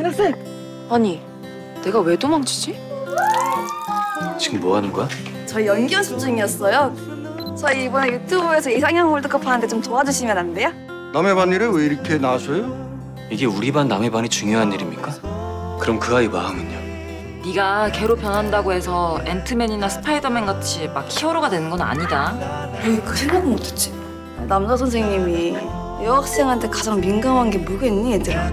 해나쌤! 아니, 내가 왜 도망치지? 지금 뭐 하는 거야? 저희 연기 연습 중이었어요. 저희 이번에 유튜브에서 이상형 월드컵 하는데 좀 도와주시면 안 돼요? 남의 반 일에 왜 이렇게 나서요? 이게 우리 반 남의 반이 중요한 일입니까? 그럼 그 아이 마음은요? 네가 개로 변한다고 해서 앤트맨이나 스파이더맨 같이 막 히어로가 되는 건 아니다. 왜그 생각은 못했지? 남자 선생님이 여학생한테 가장 민감한 게 뭐겠니 얘들아?